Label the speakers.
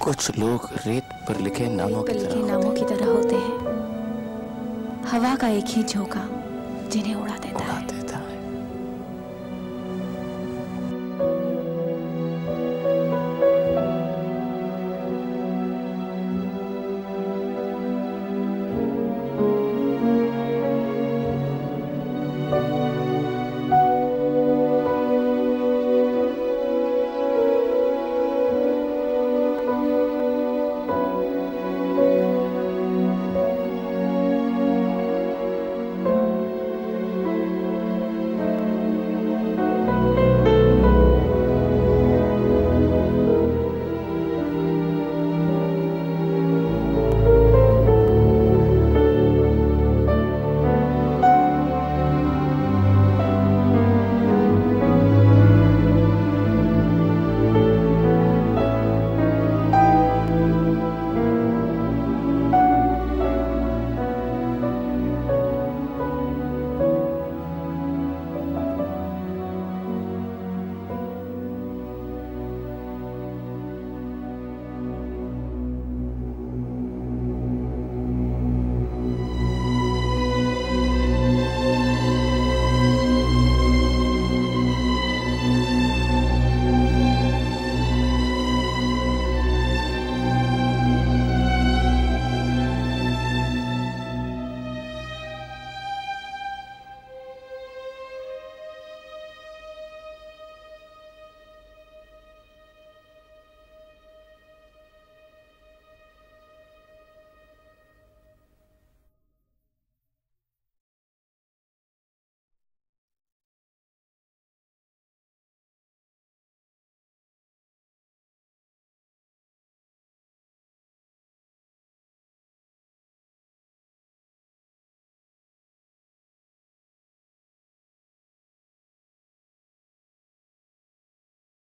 Speaker 1: कुछ लोग रेत पर लिखे नामों की
Speaker 2: पर लिखे
Speaker 1: तरह
Speaker 2: नामों की तरह होते हैं। हवा का एक ही झोंका जिन्हें उड़ा देता है।